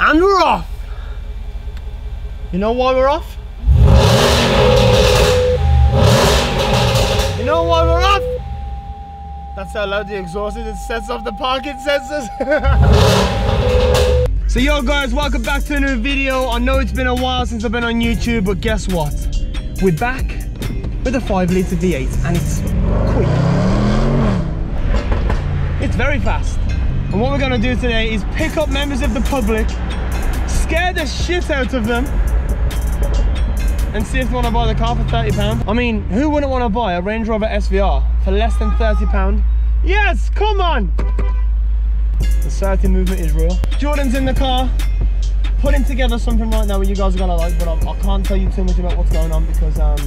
And we're off. You know why we're off? You know why we're off? That's how loud the exhaust is. It sets off the parking sensors. so yo guys, welcome back to a new video. I know it's been a while since I've been on YouTube, but guess what? We're back with a 5 litre V8 and it's quick. It's very fast. And what we're gonna do today is pick up members of the public, scare the shit out of them, and see if they want to buy the car for 30 pound. I mean, who wouldn't want to buy a Range Rover SVR for less than 30 pound? Yes, come on. The Certi movement is real. Jordan's in the car, putting together something right now what you guys are gonna like, but I, I can't tell you too much about what's going on because um,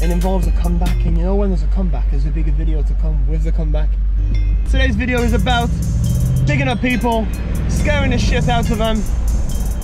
it involves a comeback, and you know when there's a comeback, there's a bigger video to come with the comeback. Today's video is about picking up people, scaring the shit out of them.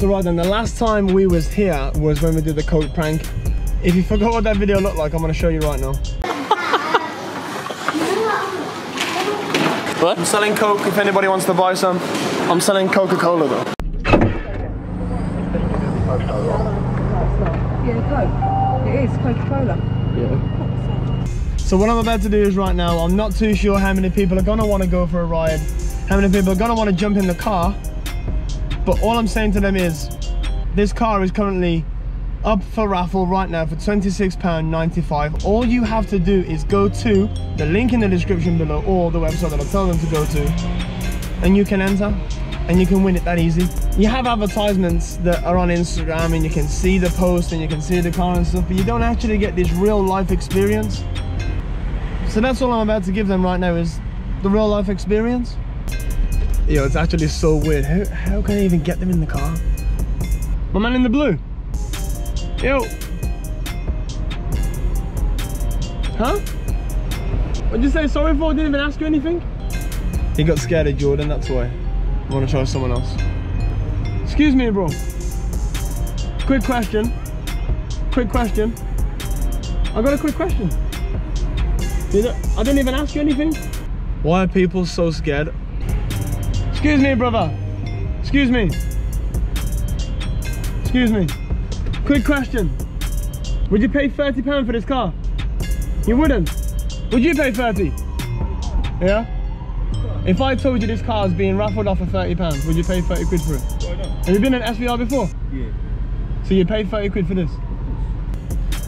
So right then, the last time we was here was when we did the coke prank. If you forgot what that video looked like, I'm gonna show you right now. What? I'm selling coke if anybody wants to buy some. I'm selling Coca-Cola though. Yeah, Coke. It is Coca-Cola. So what I'm about to do is right now, I'm not too sure how many people are gonna wanna go for a ride, how many people are gonna wanna jump in the car, but all I'm saying to them is, this car is currently up for raffle right now for £26.95. All you have to do is go to the link in the description below or the website that I tell them to go to, and you can enter and you can win it that easy. You have advertisements that are on Instagram and you can see the post and you can see the car and stuff, but you don't actually get this real life experience. So that's all I'm about to give them right now is the real life experience. Yo, it's actually so weird. How, how can I even get them in the car? My man in the blue. Yo. Huh? What'd you say sorry for? I didn't even ask you anything? He got scared of Jordan, that's why. I want to try someone else. Excuse me, bro. Quick question. Quick question. I got a quick question. I didn't even ask you anything. Why are people so scared? Excuse me, brother. Excuse me. Excuse me. Quick question. Would you pay £30 for this car? You wouldn't? Would you pay 30? Yeah? If I told you this car is being raffled off for £30, would you pay 30 quid for it? Why not? Have you been in SVR before? Yeah. So you paid 30 quid for this?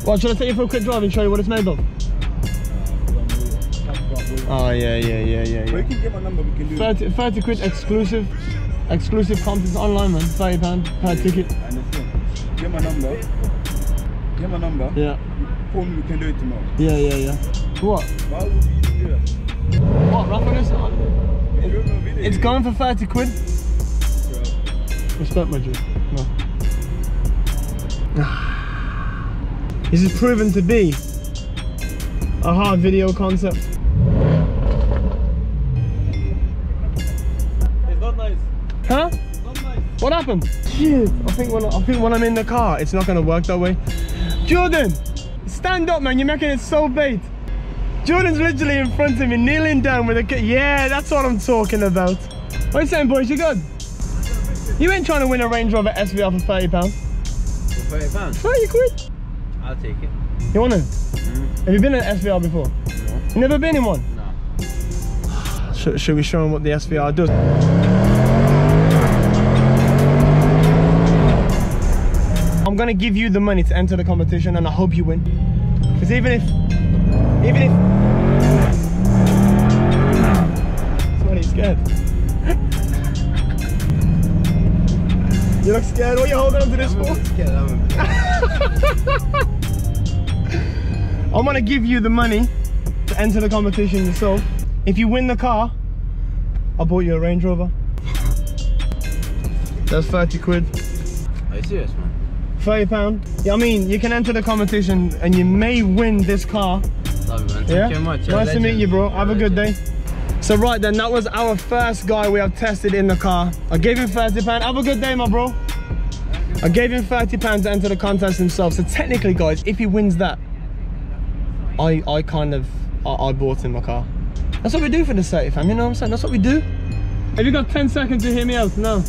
Well, should I take you for a quick drive and show you what it's made of? Oh, yeah, yeah, yeah, yeah, But you yeah. can get my number, we can do 30, 30 quid exclusive, exclusive content online, man. 30 pound per ticket. I understand. Get my number. Get my number. Yeah, Call me, we can do it tomorrow. yeah, yeah, yeah. What? Why would you do that? What, raffle this? If you're gonna video It's going for 30 quid. bro. Respect my G. No. this is proven to be a hard video concept. What happened? Shit. I think when I, I think when I'm in the car, it's not gonna work that way. Jordan, stand up, man. You're making it so bait. Jordan's literally in front of me, kneeling down with a. Yeah, that's what I'm talking about. What are you saying, boys? You good? You ain't trying to win a Range Rover SVR for thirty pounds. For 30 pounds? Thirty quid. I'll take it. You want it? Mm. Have you been in an SVR before? No. You never been in one? No. Should, should we show them what the SVR does? Gonna give you the money to enter the competition and I hope you win. Because even if, even if, Sorry, scared. you look scared, what are you holding onto this for? I'm gonna give you the money to enter the competition yourself. If you win the car, I bought you a Range Rover. That's 30 quid. Are you serious, man? 30 pound. Yeah, I mean, you can enter the competition and you may win this car. Love you, man. Thank Yeah? you much. You're Nice to meet you, bro. You're Have a good day. So right then, that was our first guy we have tested in the car. I gave him 30 pound. Have a good day, my bro. I gave him Certi pounds to enter the contest himself. So technically, guys, if he wins that, I I kind of I, I bought him a car. That's what we do for the 30 fam. You know what I'm saying? That's what we do. Have you got 10 seconds to hear me out? No.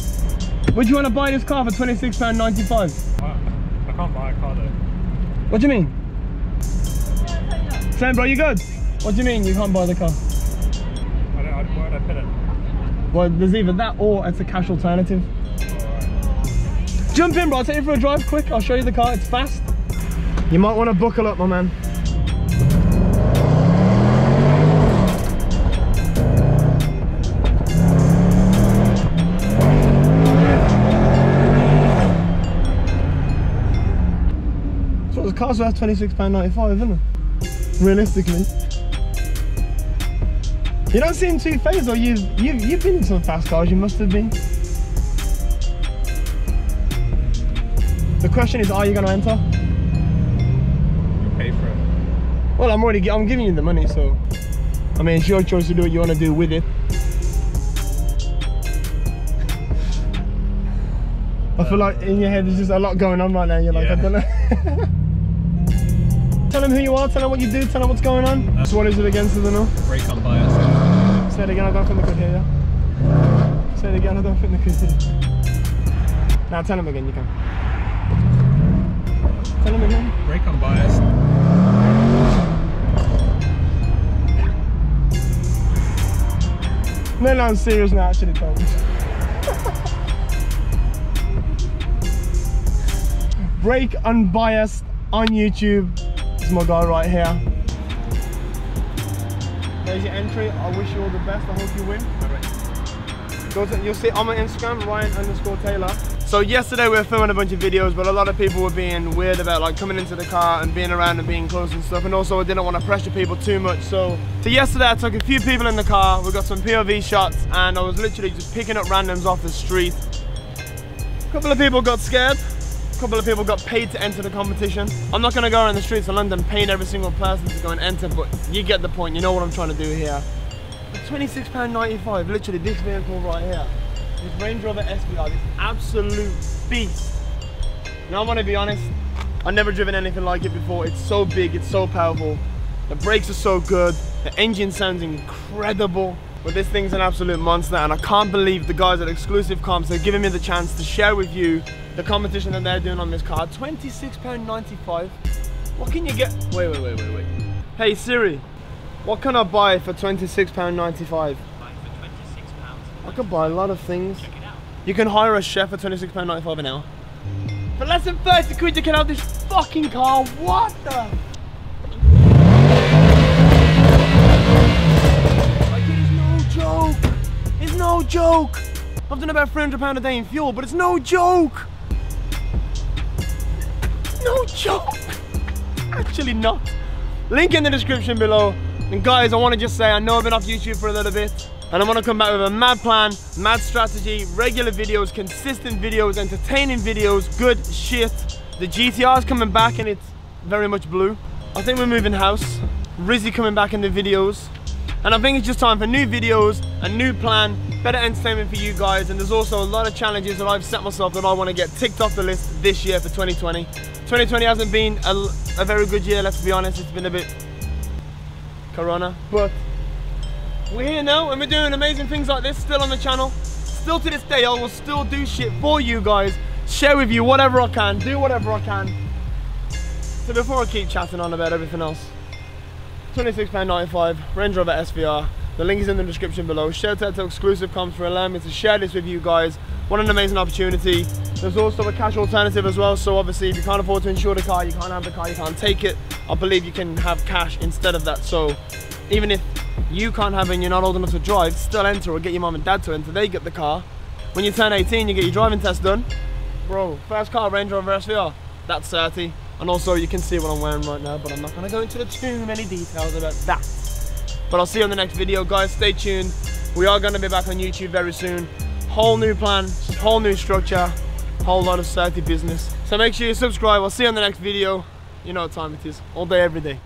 Would you want to buy this car for 26 pound 95? I can't buy a car though. What do you mean? Sam, bro, you good? What do you mean you can't buy the car? I don't, I, where would I put it? Well, there's either that or it's a cash alternative. Jump in, bro. I'll take you for a drive quick. I'll show you the car. It's fast. You might want to buckle up, my man. Car's worth £26.95, isn't it? Realistically. You don't seem too phased, or you've, you've, you've been in some fast cars, you must have been. The question is, are you going to enter? You pay for it. Well, I'm already, I'm giving you the money, so. I mean, it's your choice to do what you want to do with it. I feel like in your head there's just a lot going on right now. You're like, I don't know. tell them who you are, tell them what you do, tell them what's going on. So what is it against the no? Brake unbiased. Say it again, I don't think they could hear you. Say it again, I don't think they could hear you. Now tell them again, you can. Tell them again. Brake unbiased. No, no, I'm serious now, I should actually, Tom. Break Unbiased on YouTube. This is my guy right here. There's your entry. I wish you all the best. I hope you win. Go to, you'll see on my Instagram, Ryan underscore Taylor. So yesterday we were filming a bunch of videos, but a lot of people were being weird about like coming into the car and being around and being close and stuff. And also I didn't want to pressure people too much. So, so yesterday I took a few people in the car. We got some POV shots and I was literally just picking up randoms off the street. A couple of people got scared. A couple of people got paid to enter the competition. I'm not gonna go around the streets of London paying every single person to go and enter, but you get the point. You know what I'm trying to do here. £26.95, literally this vehicle right here. This Range Rover SVR, this absolute beast. Now I want to be honest, I've never driven anything like it before. It's so big, it's so powerful. The brakes are so good, the engine sounds incredible. But this thing's an absolute monster and I can't believe the guys at Exclusive Comps are giving me the chance to share with you the competition that they're doing on this car. £26.95. What can you get? Wait, wait, wait, wait, wait. Hey Siri, what can I buy for £26.95? I could buy a lot of things. You can hire a chef for £26.95 an hour. For less than 30 quid you can have this fucking car. What the? Joke. It's no joke. I've done about £300 a day in fuel, but it's no joke. No joke. Actually not. Link in the description below. And guys, I want to just say, I know I've been off YouTube for a little bit. And I want to come back with a mad plan, mad strategy, regular videos, consistent videos, entertaining videos, good shit. The GTR is coming back and it's very much blue. I think we're moving house. Rizzy coming back in the videos. And I think it's just time for new videos, a new plan, better entertainment for you guys. And there's also a lot of challenges that I've set myself that I want to get ticked off the list this year for 2020. 2020 hasn't been a, a very good year, let's be honest. It's been a bit corona. But we're here now and we're doing amazing things like this still on the channel. Still to this day, I will still do shit for you guys. Share with you whatever I can, do whatever I can. So before I keep chatting on about everything else, £26.95, Range Rover SVR. The link is in the description below. Out to Exclusive Comps for allowing me to share this with you guys. What an amazing opportunity. There's also a cash alternative as well. So obviously if you can't afford to insure the car, you can't have the car, you can't take it. I believe you can have cash instead of that. So even if you can't have it and you're not old enough to drive, still enter or get your mum and dad to enter. They get the car. When you turn 18, you get your driving test done. Bro, first car, Range Rover SVR. That's 30. And also you can see what I'm wearing right now, but I'm not gonna go into too many details about that. But I'll see you on the next video, guys. Stay tuned. We are to be back on YouTube very soon. Whole new plan, whole new structure, whole lot of Southie business. So make sure you subscribe. I'll see you on the next video. You know what time it is. All day, every day.